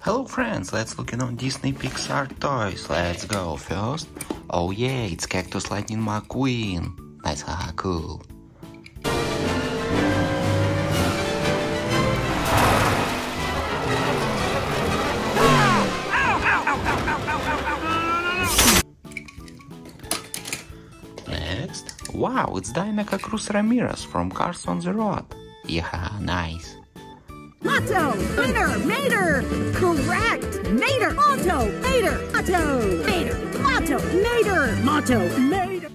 Hello friends, let's look in on Disney Pixar toys. Let's go. First, oh yeah, it's Cactus Lightning McQueen. Nice, haha, cool. Next, wow, it's Dinoco Cruz Ramirez from Cars on the Road. Yeah, nice. Motto, winner, Mater, correct, Mater, motto, Mater, motto, Mater, motto, Mater, motto, Mater.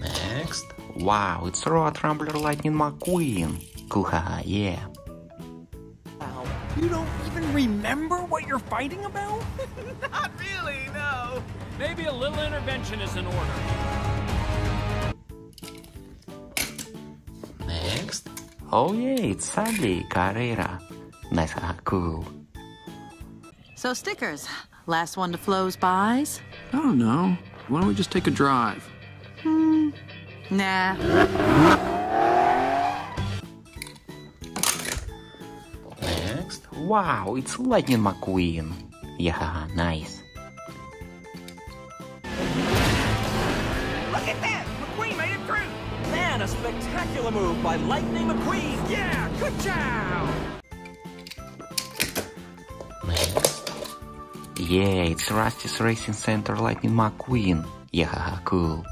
Next, wow, it's Road Rambler Lightning McQueen. Cool, haha, yeah. Wow, you don't even remember what you're fighting about? Not really, no. Maybe a little intervention is in order. Next, oh yeah, it's Sally Carrera. Nice, haha, cool. So stickers. Last one to Flo's buys? I don't know. Why don't we just take a drive? Hmm. Nah. Next, wow, it's Lightning McQueen. Yeah, haha, nice. A spectacular move by Lightning McQueen! Yeah, good job! Yeah, it's Rusty's Racing Center Lightning McQueen. Yeah, cool.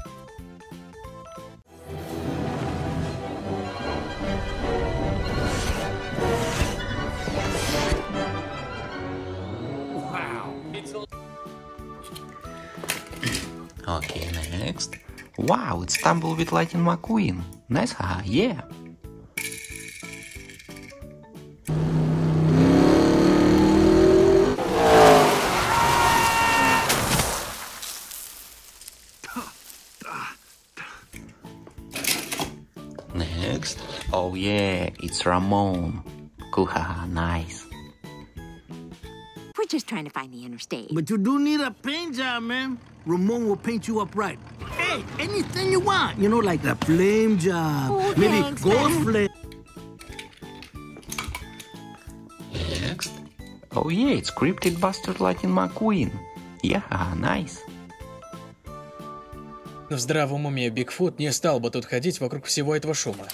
Wow. It's a Okay, next. Wow, it's Tumble with Lightning McQueen. Nice, haha, yeah. Next, oh yeah, it's Ramon. Cool, haha, nice. We're just trying to find the interstate. But you do need a paint job, man. Ramon will paint you up right. Hey, anything you want. You know, like a flame job. Oh, Maybe thanks, gold man. flame. Next, oh yeah, it's Cryptid Bastard Lightning McQueen. Yeah, nice. В здравом уме Бигфут не стал бы тут ходить вокруг всего этого шума.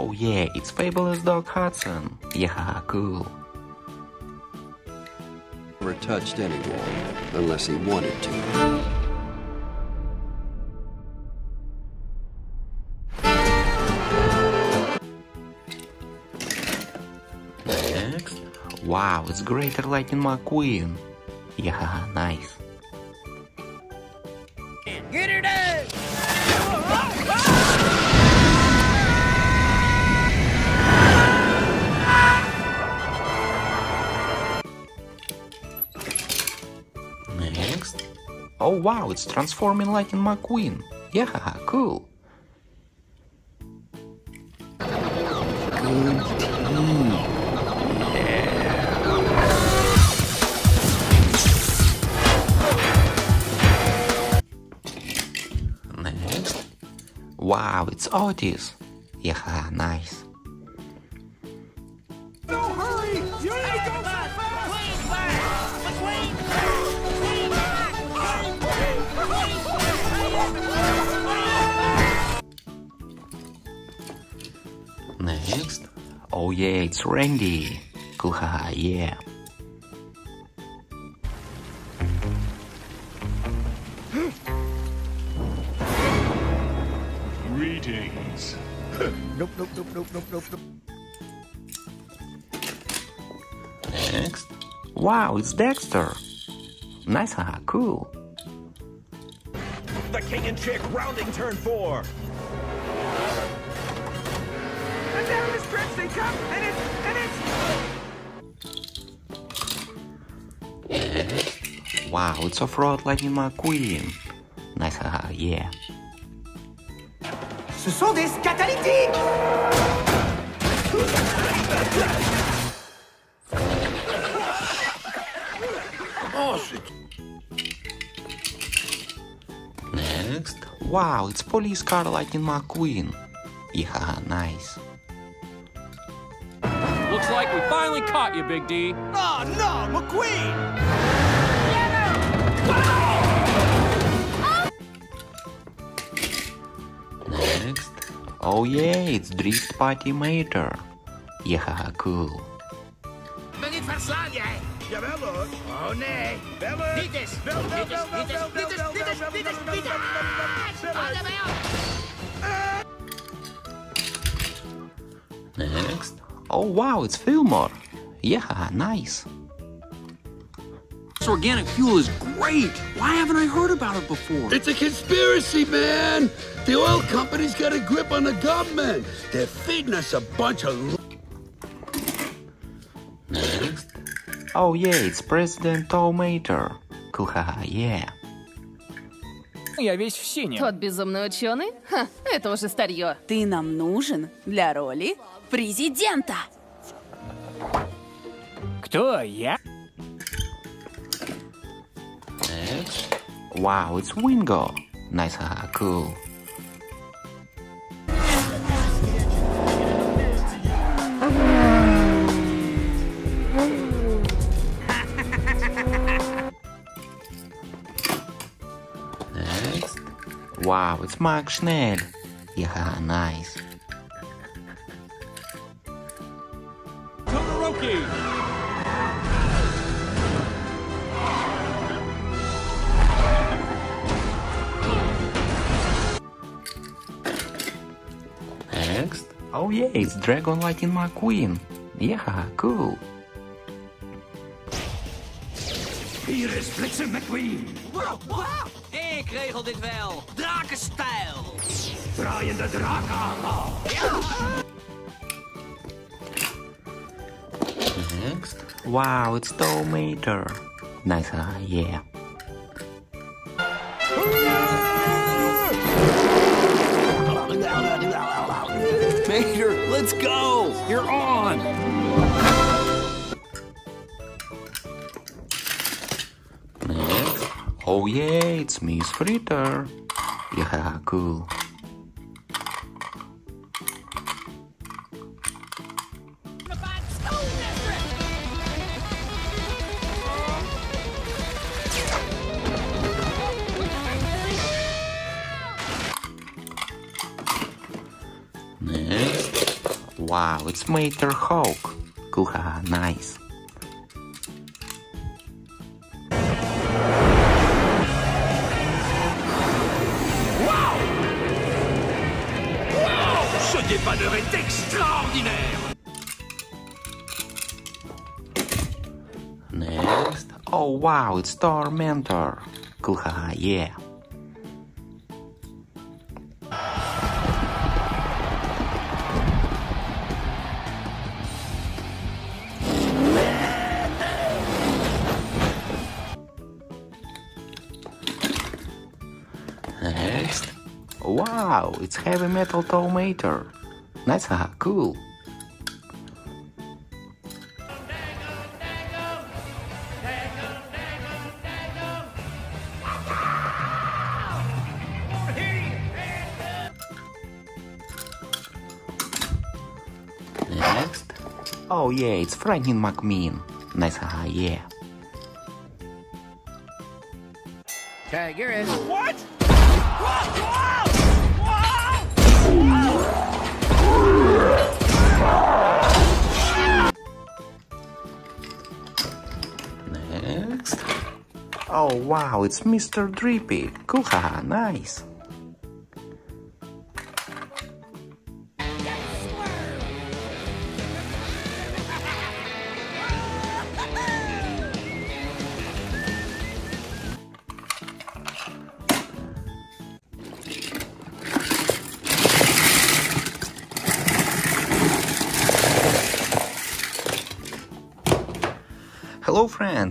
Oh yeah, it's Fabulous Doc Hudson. Yeah, cool. never touched anyone unless he wanted to. Next, wow, it's Greater Lightning McQueen. Yeah, nice. Get her done! Oh wow, it's Transforming Lightning McQueen. Yeah, cool. Next, wow, it's Otis. Yeah, nice. Oh yeah, it's Randy. Cool, haha, yeah. Greetings. Nope, nope, nope, nope, nope, nope, nope. Next, wow, it's Dexter. Nice, haha, cool. The king and chick rounding turn four. Down the stretch they come, and it's and it's Wow, it's Off-Road Lightning McQueen. Nice, haha, yeah. Ce sont des catalytiques! Next. Wow, it's police car Lightning McQueen. Yeah, nice. Looks like we finally caught you, Big D. Oh, no, McQueen! Next. Oh yeah, it's Drift Party Mater. Yeah, cool. Me niet verslaan jij! Jawel hoor. Oh nee. Niet eens, op. Next. Oh wow, it's Fillmore. Yeah, nice. This organic fuel is great. Why haven't I heard about it before? It's a conspiracy, man. The oil company's got a grip on the government. They're feeding us a bunch of... Oh yeah, it's President Tow Mater. Кухаха, yeah. Я весь в синем. Тот безумный ученый? Ха, это уже старье. Ты нам нужен для роли президента. Кто я? Next. Wow, it's Wingo. Nice, haha, cool. Next. Wow, it's Mark Schnell. Yeah, nice. Todoroki! Next. Oh yeah, it's Dragon Lightning McQueen. Yeah, cool. Hier is Bliksem McQueen. Wow, wow. Ik regel dit wel. Drakenstijl. Draaiende draakaanval. Next. Wow, it's Tow Mater. Nice, haha, yeah. Mater, let's go. You're on. Next. Oh yeah, it's Miss Fritter. Yeah, cool. Wow, Mater Hawk. Haha, nice. Ce dépanneur est extraordinaire. Next. Oh wow, it's Tormentor. Cool, haha, yeah. It's Heavy Metal Tow Mater. Nice, haha, cool. Next. Oh yeah, it's Franklin McMean. Nice, haha, yeah. Okay, you're in. What? Oh wow, it's Mr. Drippy. Haha, nice.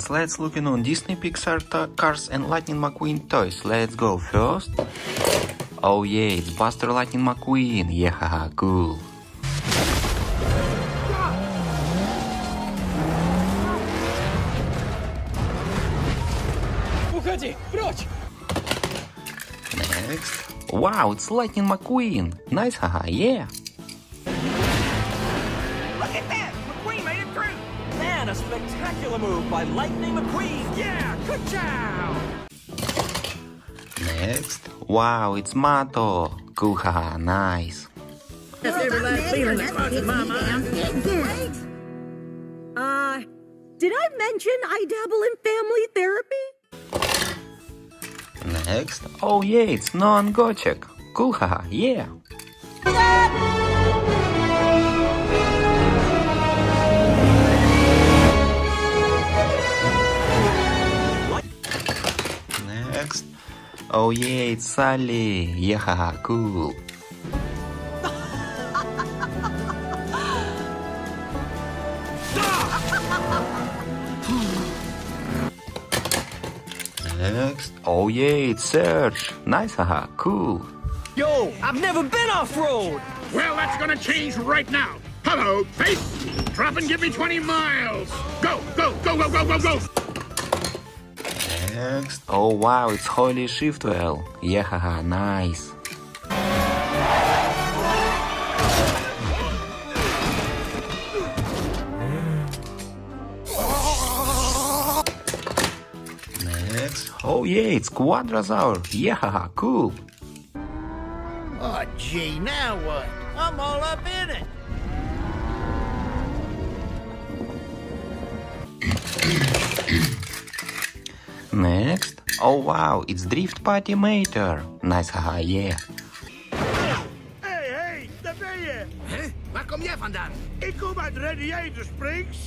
let's look in on Disney Pixar Cars and Lightning McQueen toys. Let's go first. Oh yeah, it's Buster Lightning McQueen. Yeah, cool. Next. Wow, it's Lightning McQueen. Nice, haha, yeah. Spectacular move by Lightning McQueen! Yeah, good job! Next. Wow, it's Mato. Cool, haha, nice. Uh, did I mention I dabble in family therapy? Next. Oh yeah, it's non Gochek. Cool, haha, yeah. Oh yeah, it's Sally. Yeah, haha, cool. Next. Oh yeah, it's Sarge. Nice, haha, cool. Yo, I've never been off-road! Well, that's gonna change right now. Hello, face. Drop and give me 20 miles. Go, go, go, go, go, go, go. Next. Oh wow, it's Holley Shiftwell. Yeah, haha, nice. Next. Oh yeah, it's Quadrasaur. Yeah, haha, cool. Oh, gee, now what? I'm all up in Next. Oh wow, it's Drift Party Mater. Nice, haha, yeah. Hey, hey, daar ben je. Hè? Waar kom jij vandaan? Ik kom uit Radiator Springs.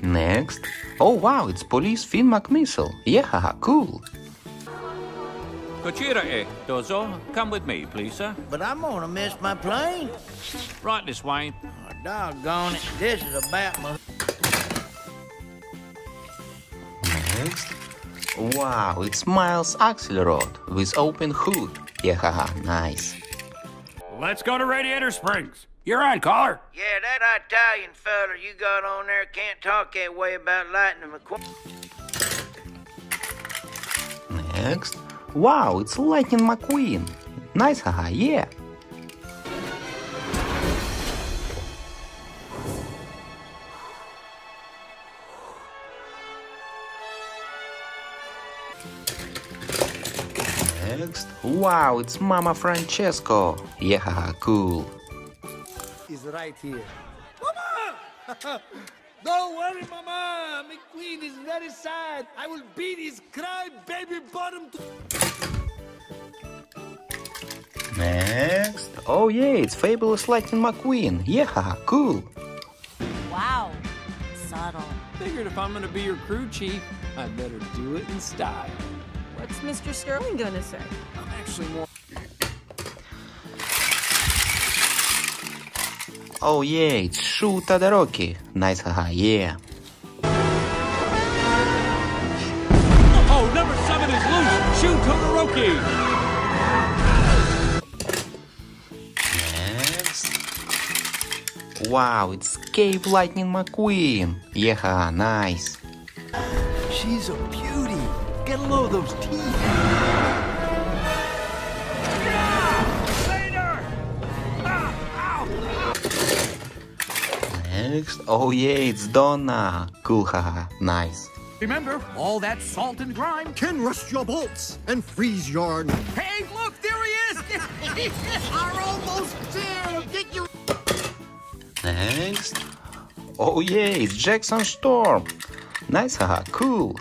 Next. Oh wow, it's Police Finn McMissile. Yeah, haha, cool. Kochira, eh, Dozo. Come with me, please, sir. But I'm gonna miss my plane. Right this way. Doggone it. This is about my... Next. Wow, it's Miles Axelrod with open hood. Yeah, haha, nice. Let's go to Radiator Springs. You're on, caller. Yeah, that Italian fella you got on there can't talk that way about Lightning McQueen. Next. Wow, it's Lightning McQueen. Nice, haha, yeah. Next. Wow, it's Mama Francesco. Yeah, haha, cool. He's right here. Mama! Don't worry, Mama. McQueen is very sad. I will beat his cry baby bottom to... Next. Oh yeah, it's Fabulous Lightning McQueen. Yeah, haha, cool. Wow. Subtle. Figured if I'm gonna be your crew chief, I better do it in style. What's Mr. Sterling gonna say? I'm actually more. Oh yeah, it's Shu Todoroki. Nice, haha, yeah. Oh, oh, number seven is loose. Shu Todoroki. Next. Wow, it's Cave Lightning McQueen. Yeah, nice. She's a beauty. Get a load of those teeth. Next. Oh yeah, it's Donna. Cool, haha, nice. Remember, all that salt and grime can rust your bolts and freeze your... Hey, look, there he is! Are almost there. Get your... Next. Oh yeah, it's Jackson Storm. Nice, haha, cool.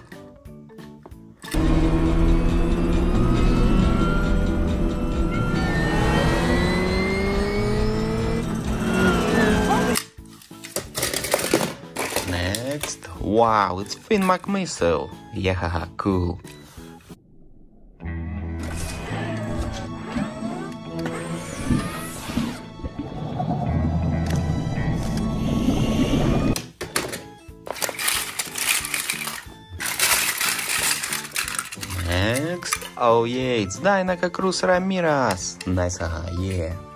Wow, it's Finn McMissile. Yeah, haha, cool. Next. Oh yeah, it's Dinoco Cruz Ramirez. Nice, haha, yeah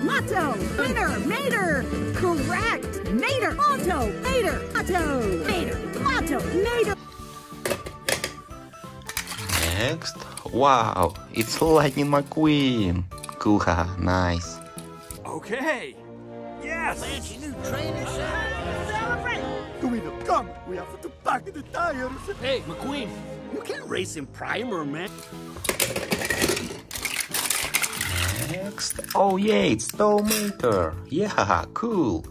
mater, motto, mater, mater. Correct. Mater, motto, mater, motto, mater, motto, mater. Next. Wow, it's Lightning McQueen. Cool, haha, nice. Okay. Yes. Fancy new trainer set. Celebrate. Come in, come. We have to pack the tires. Hey, McQueen, you can't race in primer, man next? Oh yeah, it's Domator. Yeah, cool.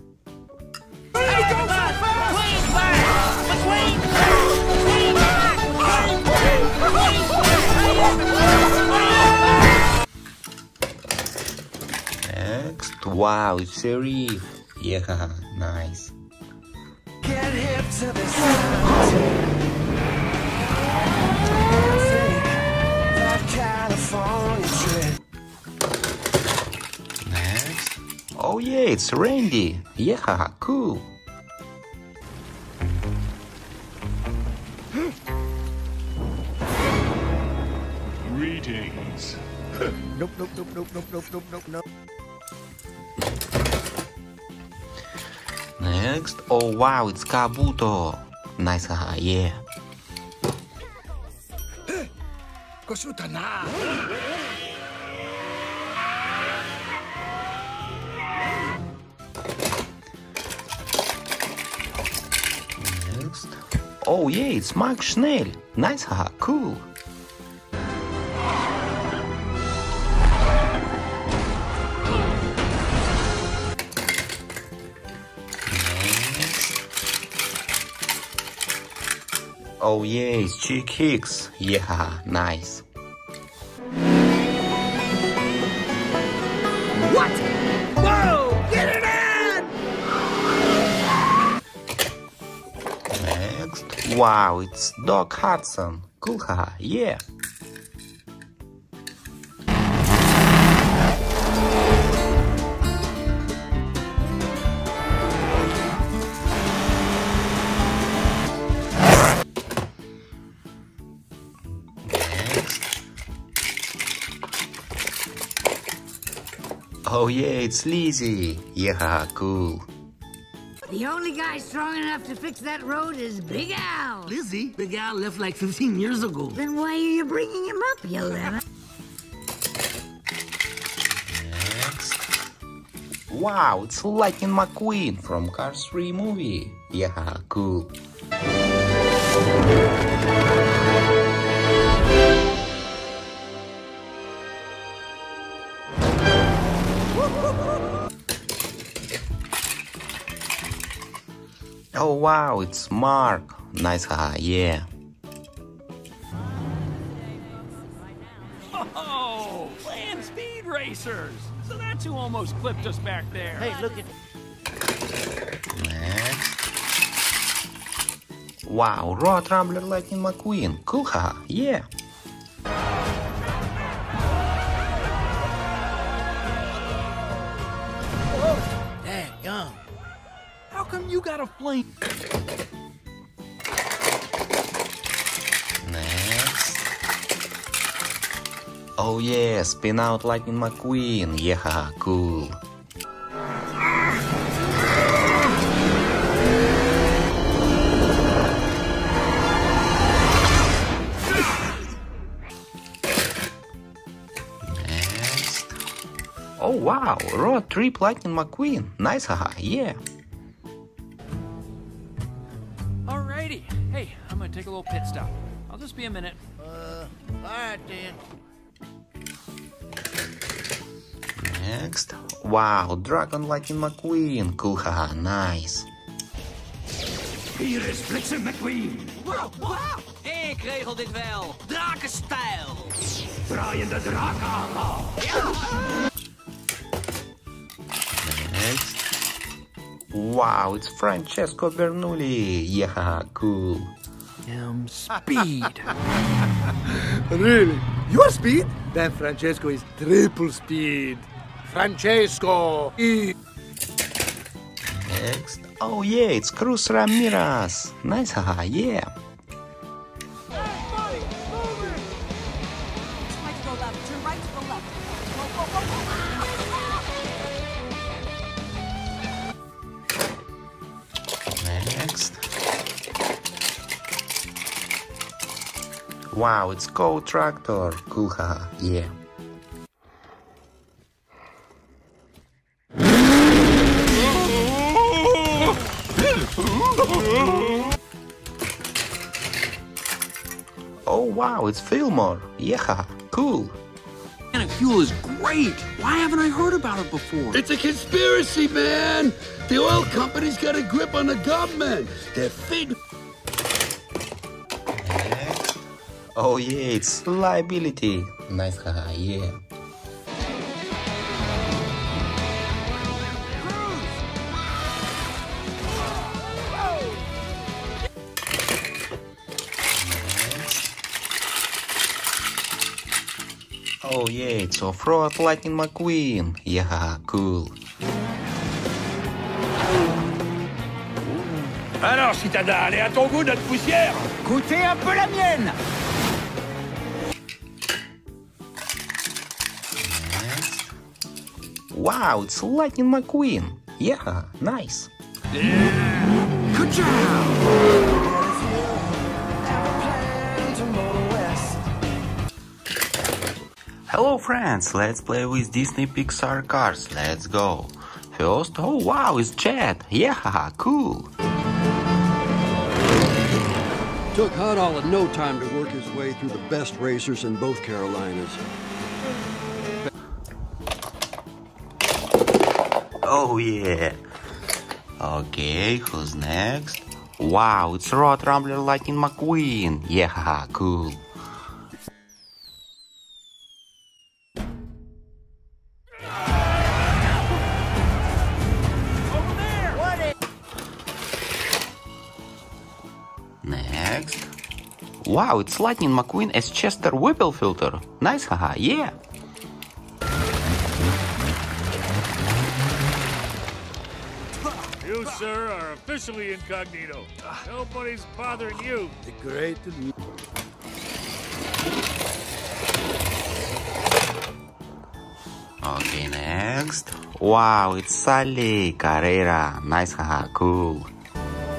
Next, wow, it's Sheriff. Yeah, nice. California trip. Oh yeah, it's Randy. Yeah, haha, cool. Greetings. Nope, nope, nope, nope, nope, nope, nope, nope, nope. Next, oh wow, it's Kabuto. Nice, haha, yeah. Koshuta na. Next, oh yeah, it's Max Schnell. Nice, haha, cool. Oh yeah, it's Chick Hicks. Yeah, nice. Wow, it's Doc Hudson. Cool, haha, yeah. Oh yeah, it's Lizzie. Yeah, cool. The only guy strong enough to fix that road is Big Al. Lizzie, Big Al left like 15 years ago. Then why are you bringing him up, you lemon? Wow, it's Lightning McQueen from Cars 3 movie. Yeah, cool. Oh wow, it's Mark. Nice, haha, yeah. Oh, land speed racers. So that's who almost clipped us back there. Hey, look at Next. Wow, Road Rambler Lightning McQueen. Cool, haha, yeah. A flame? Next. Oh yeah, spin out Lightning McQueen. Yeah, cool. Oh wow, road trip Lightning McQueen. Nice, haha, yeah. Just be a minute. Uh, all right then. Next. Wow, Dragon Lightning McQueen. Cool, haha, nice. Hier is Bliksem McQueen. Wow, wow. Ik regel dit wel. Drakenstijl. Draaiende draken allemaal. Next. Wow, it's Francesco Bernoulli. Yeah, cool. Um, speed. Really? Your speed? Then Francesco is triple speed. Francesco! E- Next. Oh yeah, it's Cruz Ramirez. Nice, haha, yeah. Wow, it's Code Tractor. Cool, haha, yeah. Oh wow, it's Fillmore. Yeah, cool. Organic fuel is great. Why haven't I heard about it before? It's a conspiracy, man! The oil company's got a grip on the government. They're feeding. Oh yeah, it's liability. Nice, haha, yeah. Oh yeah, it's off-road Lightning McQueen. Yeah, cool. Alors, citadin, elle est à ton goût, notre poussière Goûtez un peu la mienne Wow, it's Lightning McQueen. Yeah, nice. Good job! Hello friends, let's play with Disney Pixar cars. Let's go. First, oh wow, it's Jet. Yeah, cool. Took Hot All at no time to work his way through the best racers in both Carolinas. Oh yeah. Okay, who's next? Wow, it's Road Rambler Lightning McQueen. Yeah, cool. Next. Wow, it's Lightning McQueen as Chester Whipplefilter. Nice, haha, yeah. Sir, are officially incognito. Nobody's bothering you. The great Okay, next. Wow, it's Sally Carrera. Nice, haha, cool.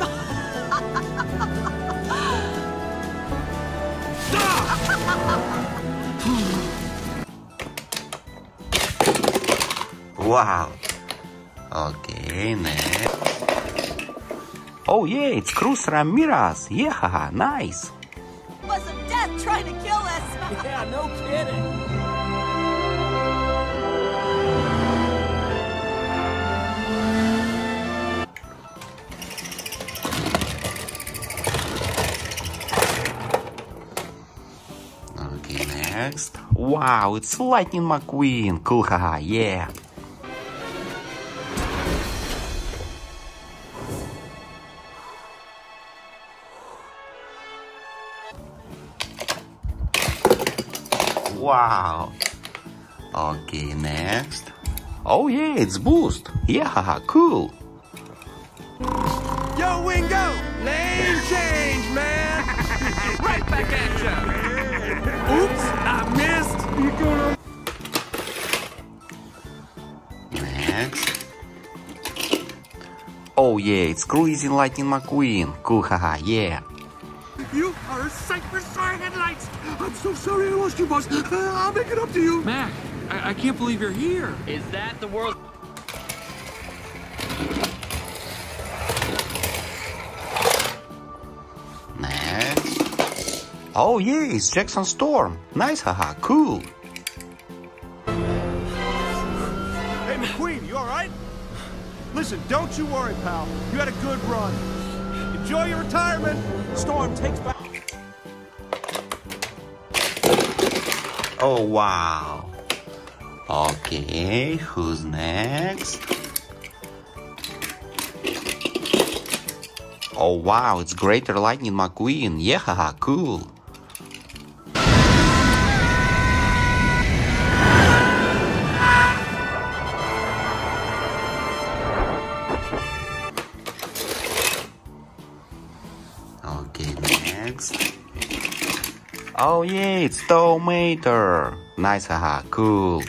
Wow. Okay, next. Oh yeah, it's Cruz Ramirez. Yeah, haha, nice. Was of death trying to kill us. Yeah, no kidding. Okay, next. Wow, it's Lightning McQueen. Cool, haha, yeah. Wow. Okay, next. Oh yeah, it's Boost. Yeah, haha, cool. Yo, Wingo! Lane change, man! right back at ya! Oops, I missed! You gonna... Next. Oh yeah, it's Cruising Lightning McQueen. Cool, haha, yeah. You are a sight for sore headlights! I'm so sorry I lost you, boss. Uh, I'll make it up to you. Mac, I, I can't believe you're here. Is that the world? Next. Oh yeah, it's Jackson Storm. Nice, haha, cool. Hey, McQueen, you alright? Listen, don't you worry, pal. You had a good run. Enjoy your retirement. Storm takes back. Oh wow. Okay, who's next? Oh wow, it's Greater Lightning McQueen. Yeah, cool. Oh yeah, it's tomato. Nice, haha, cool.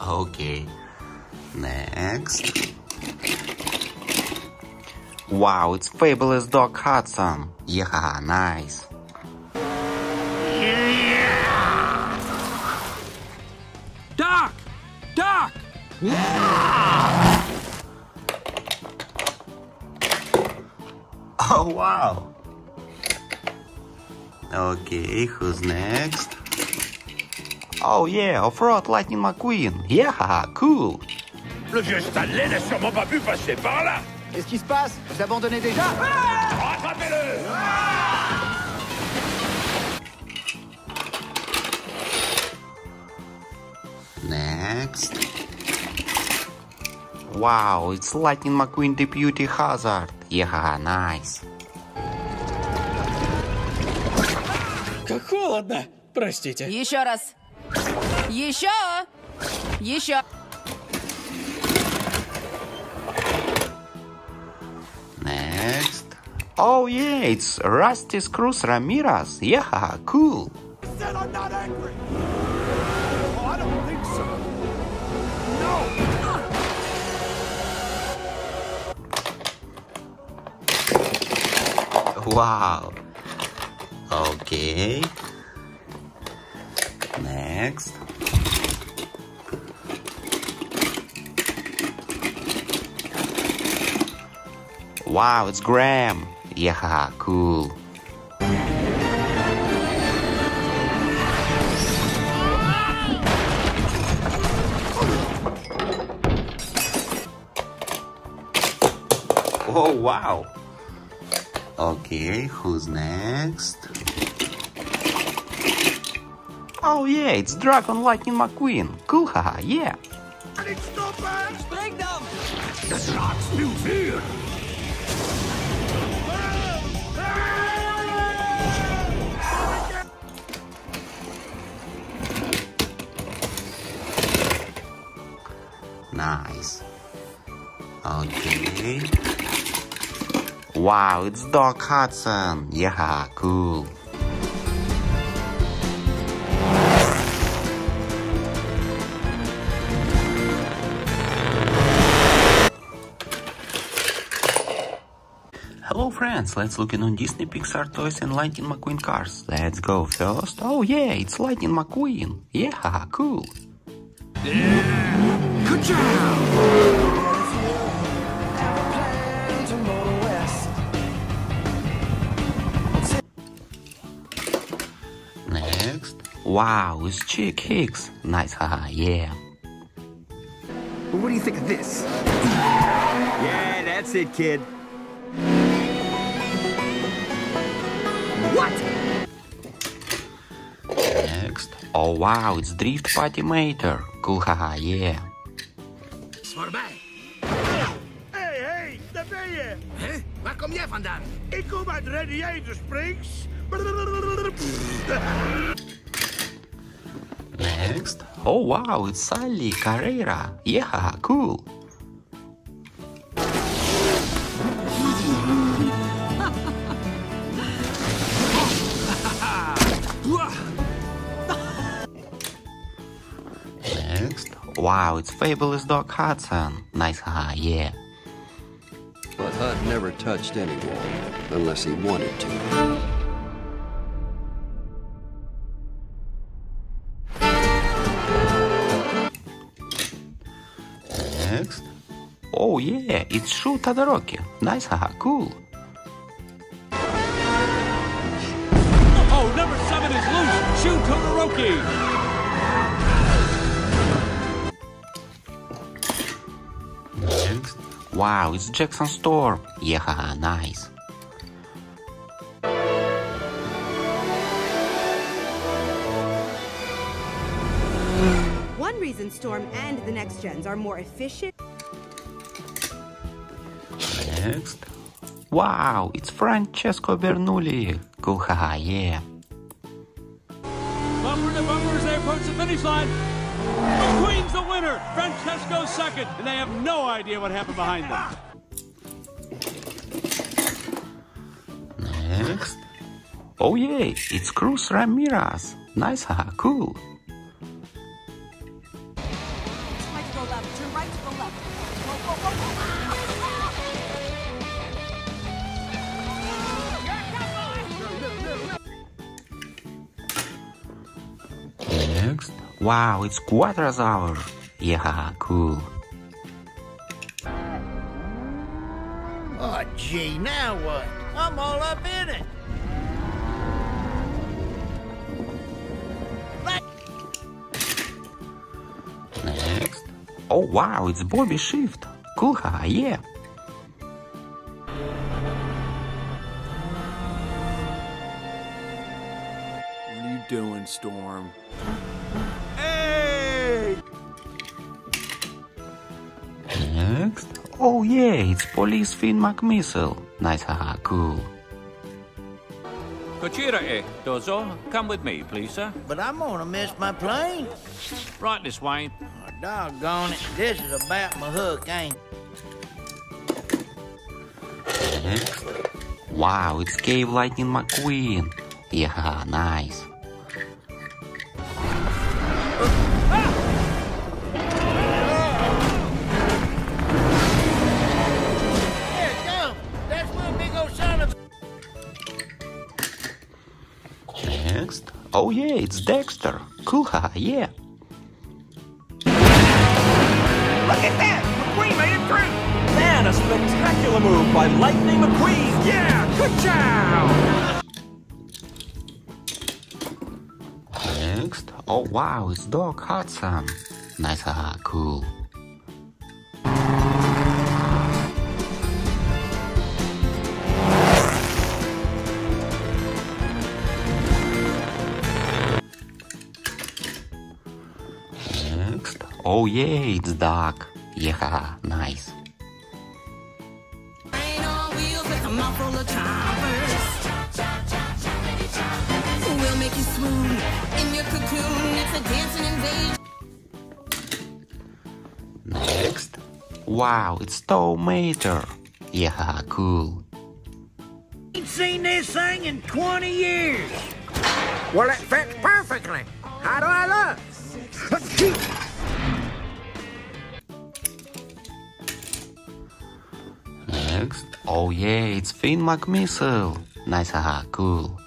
Okay, next. Wow, it's fabulous Doc Hudson. Yeah, nice. Oh, wow. Okay, who's next? Oh yeah, Off-Road Lightning McQueen. Yeah, cool. Le vieux Stanley n'a sûrement pas pu passer par là. Qu'est-ce qui se passe Vous abandonnez déjà ah Rattrapez-le Next. Wow, it's Lightning McQueen Deputy Hazard. Yeah, nice. Как холодно! Простите. Еще раз. Еще! Еще! Next. Oh yeah, it's Rusty Cruz Ramirez. Yeah, cool. said I'm not angry. Wow. Okay. Next. Wow, it's Graham. Yeah, cool. Oh, wow. Okay, who's next? Oh yeah, it's Dragon Lightning McQueen. Cool, haha, yeah. Spring them! Das Rats nu vuur! Nice. Okay. Wow, it's Doc Hudson. Yeah, cool. Hello friends, let's look in on Disney Pixar toys and Lightning McQueen cars. Let's go first. Oh yeah, it's Lightning McQueen. Yeah, cool. Good job! Wow, it's Chick Hicks. Nice, haha, yeah. What do you think of this? Yeah, that's it, kid. What? Next. Oh wow, it's Drift Party Mater. Cool, haha, yeah. Voorbij. Hey, hey, daar ben je. Hè? Waar kom jij vandaan? Ik kom uit Radiator Springs. Next. Oh wow, it's Sally Carrera. Yeah, cool. Next. Wow, it's Fabulous Doc Hudson. Nice, haha, yeah. But Hud never touched anyone unless he wanted to. Oh yeah, it's Shu Todoroki. Nice, haha, cool. Oh, number seven is loose. Shu Todoroki. Wow, it's Jackson Storm. Yeah, haha, nice. One reason Storm and the next gens are more efficient. Next. Wow, it's Francesco Bernoulli. Cool, haha, yeah. Bumper to bumper as they approach the finish line. McQueen's the winner. Francesco second, and they have no idea what happened behind them. Next. Oh yeah, it's Cruz Ramirez. Nice, haha, cool. Wow, it's Quadrasaur. Yeah, cool. Oh, gee, now what? I'm all up in it. Next. Oh wow, it's Bobby Swift. Cool, haha, yeah. What are you doing, Storm? Next. Oh yeah, it's Police Finn McMissile. Nice, haha, cool. Kojira, eh, Dozo, come with me, please, sir. But I'm gonna miss my plane. Right this way. Oh, doggone it. This is about my hook, ain't Next. Wow, it's Cave Lightning McQueen. Yeah, nice. Oh yeah, it's Dexter. Cool, haha, yeah. Look at that! McQueen made it through! Man, a spectacular move by Lightning McQueen! Yeah! Good job! Next. Oh wow, it's Doc Hudson. Nice, haha, cool. Oh yeah, it's dark. Yeah, nice. We'll make you swoon in your cocoon. It's a dancing invasion. Next. Wow, it's Mater. Yeah, cool. Ain't seen this thing in 20 years. Well, it fits perfectly. How do I look? Next. Oh yeah, it's Finn McMissile. Nice, haha, cool.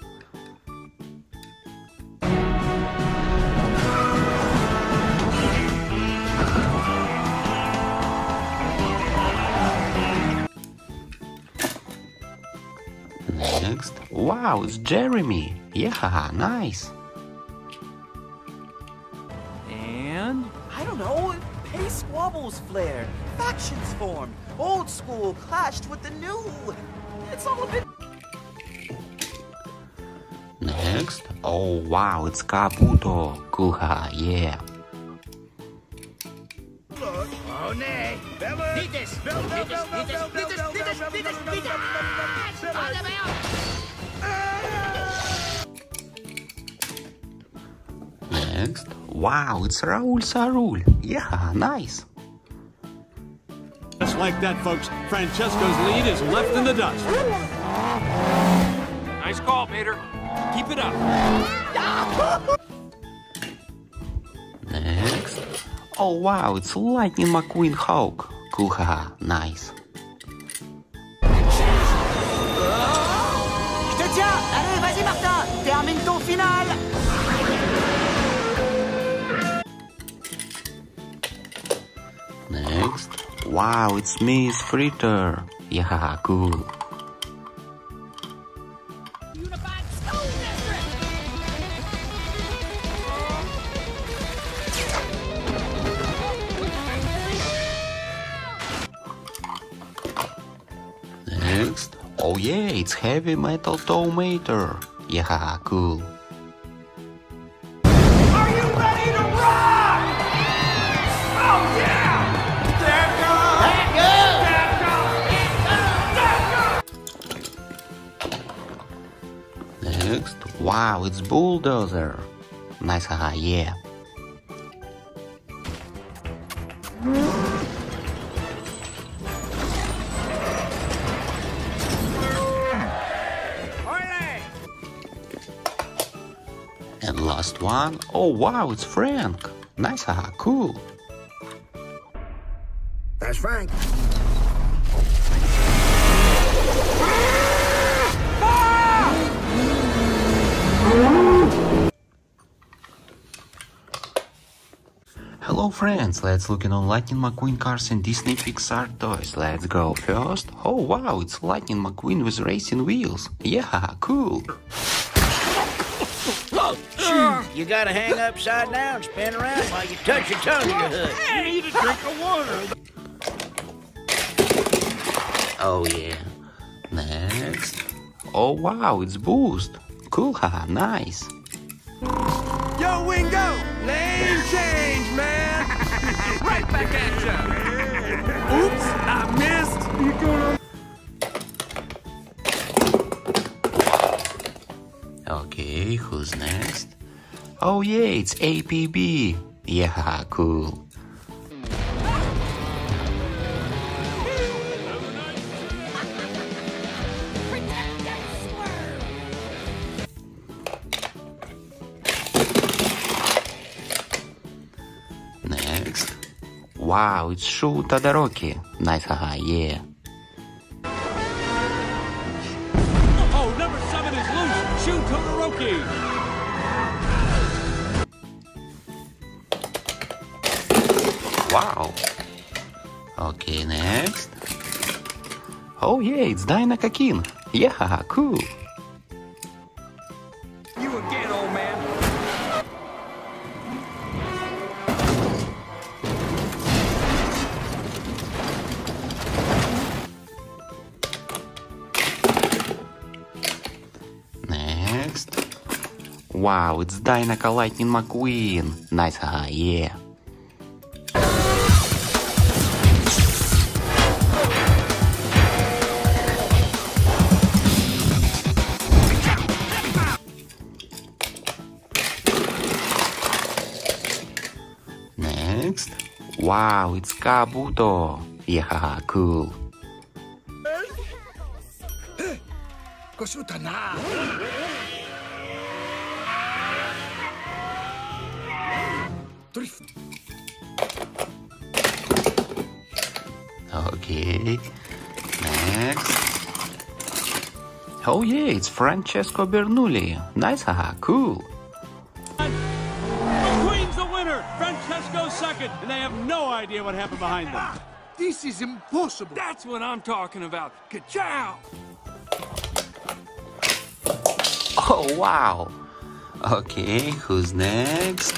Next. Wow, it's Jeremy. Yeah, haha, nice. flair. Factions formed. Old school clashed with the new. It's all a bit... Next? Oh wow, it's Kabuto. Kuha, yeah. Next. Wow, it's Raoul ÇaRoule. Yeah, nice. Just like that, folks, Francesco's lead is left in the dust. Nice call, Peter. Keep it up. Next. Oh wow, it's Lightning McQueen Hawk. Cool, haha, nice. Wow, it's Miss Fritter. Yeah, cool. Next. Oh yeah, it's Heavy Metal Tow Mater. Yeah, cool. Wow, it's Bulldozer. Nice, haha, yeah. And last one. Oh wow, it's Frank. Nice, haha, cool. That's Frank. Friends, let's look in on Lightning McQueen cars and Disney Pixar toys. Let's go first. Oh wow, it's Lightning McQueen with racing wheels. Yeah, cool. You gotta hang upside down, spin around while you touch your tongue to your hood. Hey, you need a drink of water. Oh yeah. Next. Oh wow, it's Boost. Cool, haha, nice. Yo, Wingo! Lane change, man! Back at you. Oops, I missed. You going Okay, who's next? Oh yeah, it's APB. Yeah, cool. Wow, it's Shu Todoroki. Nice, haha, yeah. Oh, number seven is loose. Shu Todoroki. Wow. Okay, next. Oh yeah, it's Dinoco King. Yeah, cool. Wow, it's Dinoco Lightning McQueen. Nice, haha, yeah. Next. Wow, it's Kabuto. Yeah, cool. Koshuta na. Drift. Okay. Next. Oh yeah, it's Francesco Bernoulli. Nice, haha, cool. McQueen's the winner. Francesco's second, and they have no idea what happened behind them. This is impossible. That's what I'm talking about. Ka-chow! Oh wow. Okay, who's next?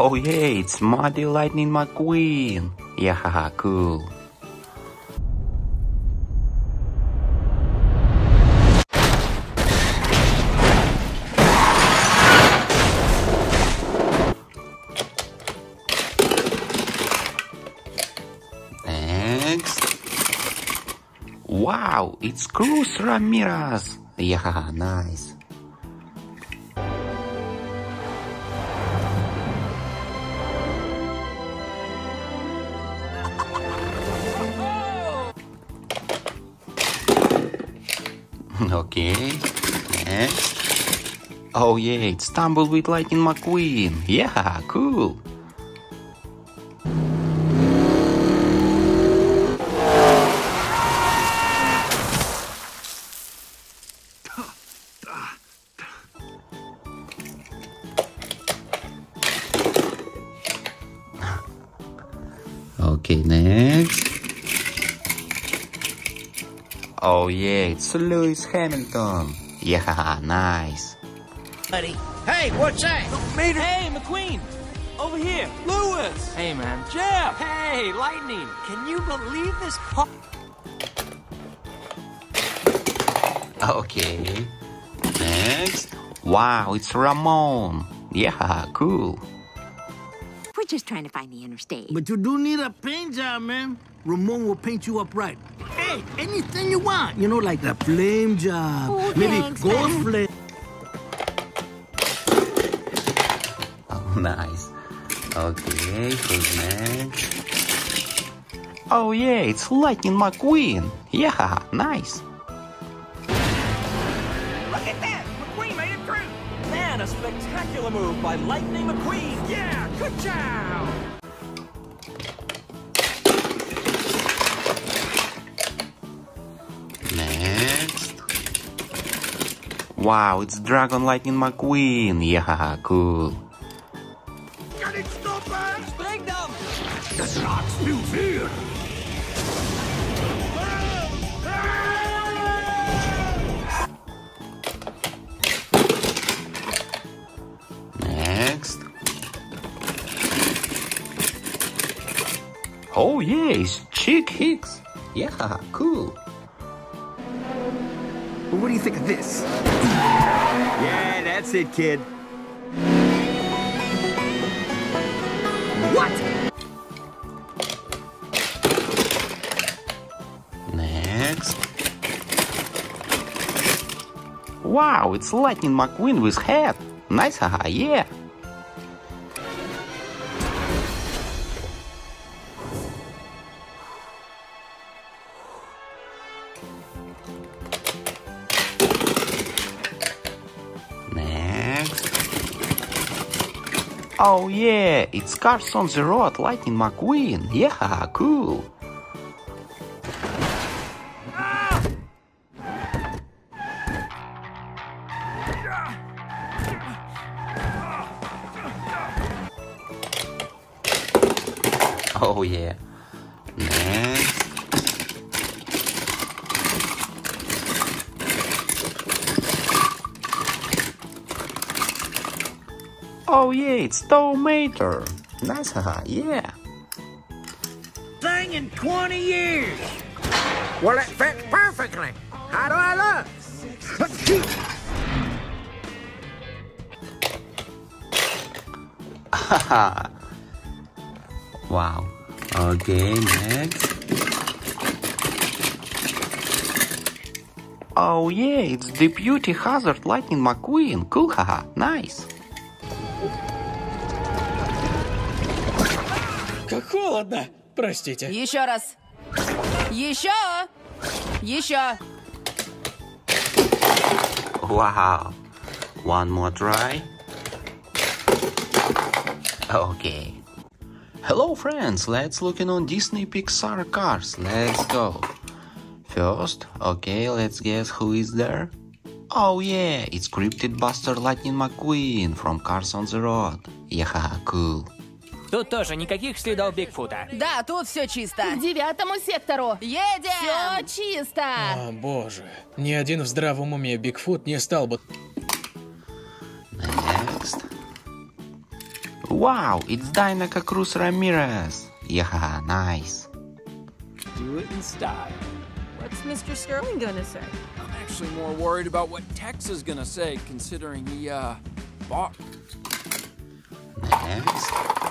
Oh yeah, it's Muddy Lightning McQueen. Yeah, haha, cool. Next. Wow, it's Cruz Ramirez. Yeah, nice. Okay, next. Oh yeah, it's Tumbleweed Lightning McQueen. Yeah, cool. Okay, next. Oh yeah, it's Lewis Hamilton. Yeah, nice. Buddy. Hey, what's that? Mater. Hey, McQueen. Over here. Lewis. Hey, man. Jeff. Hey, Lightning. Can you believe this? po- Okay. Next. Wow, it's Ramon. Yeah, cool. We're just trying to find the interstate. But you do need a paint job, man. Ramon will paint you up right. Hey, anything you want. You know, like a flame job. Oh, Maybe thanks, gold man. flame. Oh, nice. Okay, who's next? Oh yeah, it's Lightning McQueen. Yeah, nice. Look at that! McQueen made it through! Man, a spectacular move by Lightning McQueen! Yeah! Good job! Wow, it's Dragon Lightning McQueen. Yeah, cool. Kan niet stoppen! Spring dan! Dat raakt nu weer! Next. Oh yes, Chick Hicks. Yeah, cool. Well, what do you think of this? Yeah, that's it, kid. What? Next. Wow, it's Lightning McQueen with hat. Nice, haha, yeah. Oh yeah, it's Cars on the Road Lightning McQueen. Yeah, cool. Oh yeah. It's Tow Mater. Nice, haha, yeah. Thing in 20 years! Well, it fits perfectly. How do I look? Haha. wow. Okay, next. Oh yeah, it's the Deputy Hazzard Lightning McQueen. Cool, haha, nice. Как холодно! Простите. Еще раз. Еще! Еще! Wow. One more try. Okay. Hello friends, let's look in on Disney Pixar cars. Let's go. First, okay, let's guess who is there. Oh yeah, it's Cryptid Buster Lightning McQueen from Cars on the Road. Yeah, cool. Тут тоже никаких следов Бигфута. Да, тут все чисто. К девятому сектору. Едем! Все чисто. О, боже. Ни один в здравом уме Бигфут не стал бы... Next. Wow, it's Dinoca Cruz Ramirez. Yeah, nice. Do it in style. What's Mr. Sterling gonna say? I'm actually more worried about what Tex is gonna say, considering he, uh, bought. Next.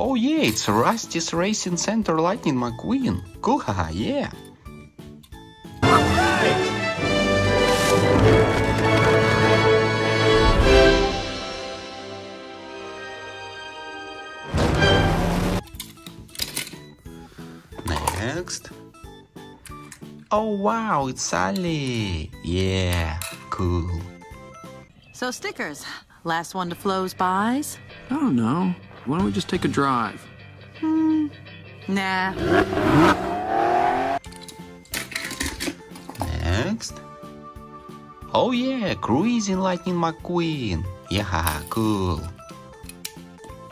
Oh yeah, it's Rust-eze Racing Center Lightning McQueen. Cool, haha, yeah. Next. Oh wow, it's Sally. Yeah, cool. So stickers. Last one to Flo's buys? I don't know. Why don't we just take a drive? Hmm. Nah. Next. Oh yeah, Cruising Lightning McQueen. Yeah, cool.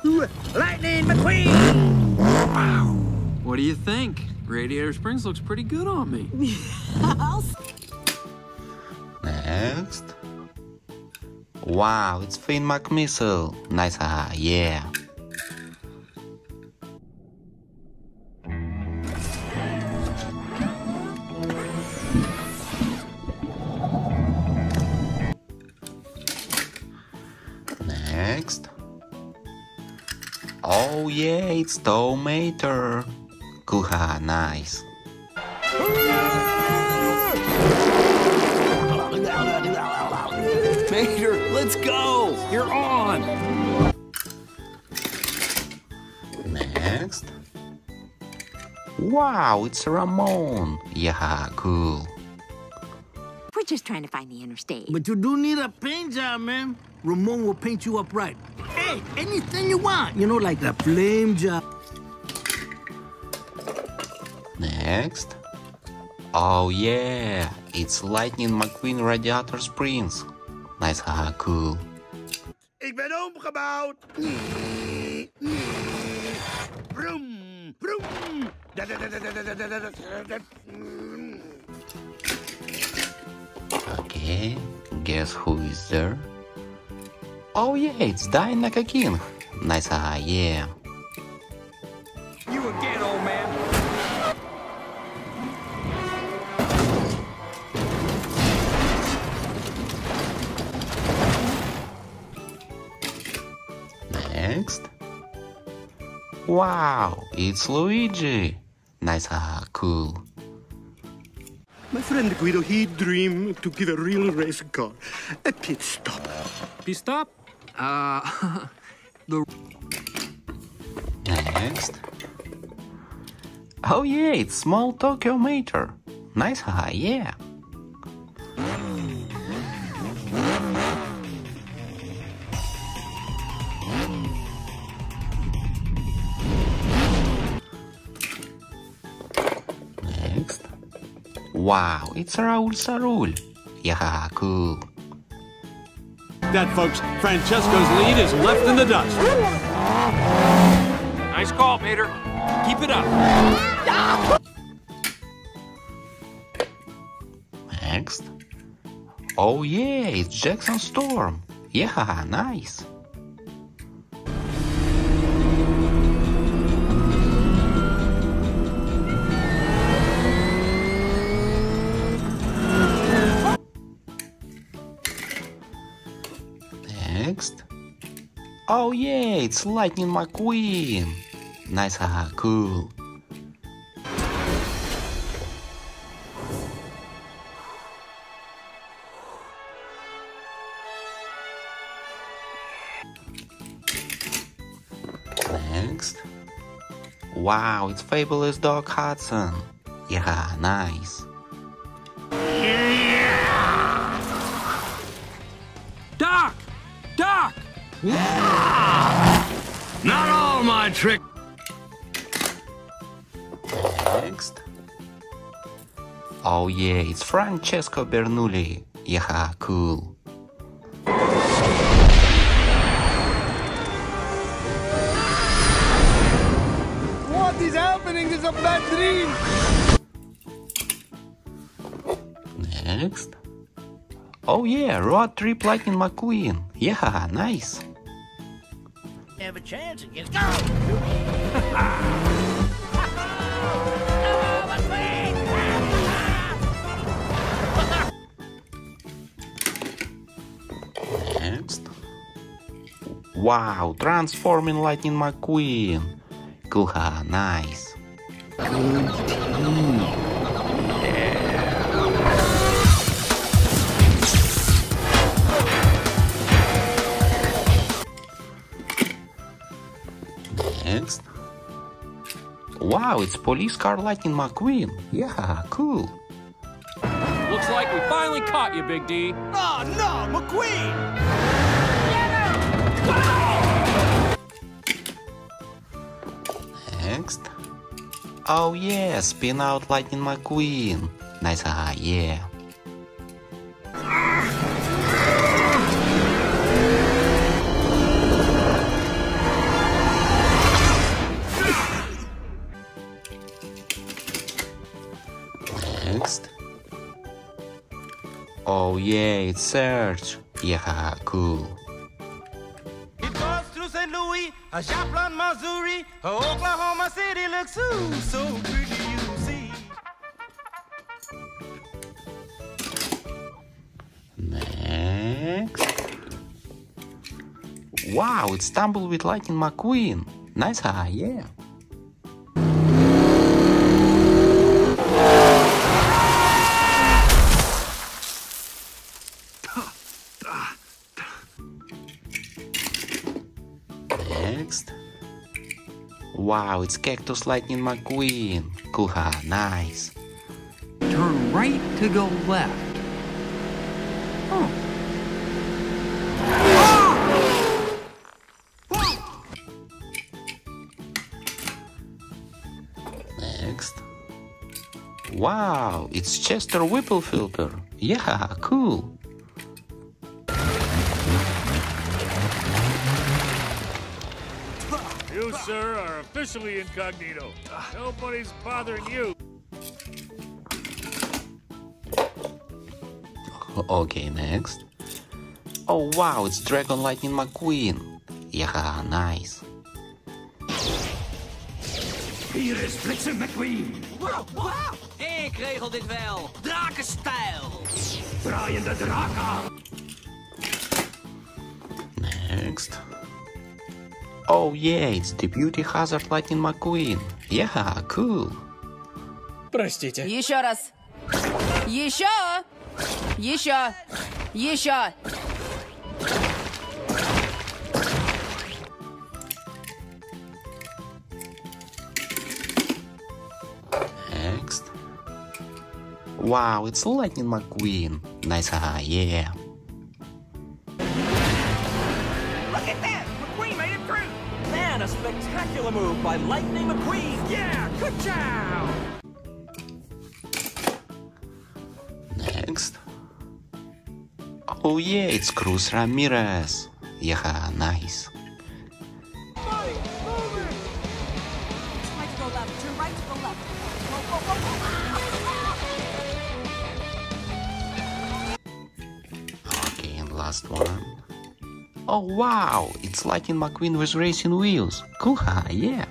Lightning McQueen! What do you think? Radiator Springs looks pretty good on me. Next. Wow, it's Finn McMissile. Nice, haha, yeah. Tow Mater. Cool, haha, nice. Mater, let's go! You're on! Next. Wow, it's Ramon. Yeah, cool. We're just trying to find the interstate. But you do need a paint job, man. Ramon will paint you up right. Hey, anything you want. You know, like a flame job. Next. Oh yeah, it's Lightning McQueen Radiator Springs. Nice, haha, cool. Ik ben omgebouwd. Vroom, vroom. Okay, guess who is there? Oh yeah, it's Dinoco King. Nice, haha, yeah. Wow, it's Luigi. Nice, haha, cool. My friend Guido, he dreamed to give a real race car a pit stop. Pit stop? Uh, the... Next. Oh yeah, it's small Tokyo Mater. Nice, haha, yeah. Wow, it's Raoul ÇaRoule. Yeah, cool. That, folks, Francesco's lead is left in the dust. Nice call, Peter. Keep it up. Next. Oh yeah, it's Jackson Storm. Yeah, nice. Oh yeah, it's Lightning McQueen. Nice, haha, cool. Next. Wow, it's Fabulous Doc Hudson. Yeah, nice. Not all my trick. Next. Oh yeah, it's Francesco Bernoulli. Yeah, cool. What is happening? This is a bad dream. Next. Oh yeah, Road Trip Lightning McQueen. Yeah, nice. Have a chance against. Go! Next. Wow, transforming Lightning McQueen. Cool, haha, nice. Next. Wow, it's police car Lightning McQueen. Yeah, cool. Looks like we finally caught you, Big D. Oh, no, McQueen! Next. Oh yeah, spin out Lightning McQueen. Nice, haha, yeah. Yeah, it's Sarge. Yeah, cool. It goes through St. Louis, a Joplin, Missouri, a Oklahoma City looks so, so pretty, you see. Next. Wow, it's Tumbleweed Lightning McQueen. Nice, haha, yeah. Wow, it's Cactus Lightning McQueen. Cool, haha, nice. Turn right to go left. Next. Wow, it's Chester Whipplefilter. Yeah, cool. Sir, are officially incognito. Nobody's bothering you. Okay, next. Oh wow, it's Dragon Lightning McQueen. Yeah, nice. Hier is Bliksem McQueen. Wow, wow. Ik regel dit wel. Drakenstijl. Draaiende draken. Next. Oh yeah, it's the Deputy Hazzard Lightning McQueen. Yeah, cool. Простите. Еще раз. Еще. Еще. Еще. Next. Wow, it's Lightning McQueen. Nice, ah, yeah. Move by Lightning McQueen! Yeah, good job! Next. Oh yeah, it's Cruz Ramirez. Yeah, nice. Oh wow, it's Lightning McQueen with racing wheels. Haha, yeah.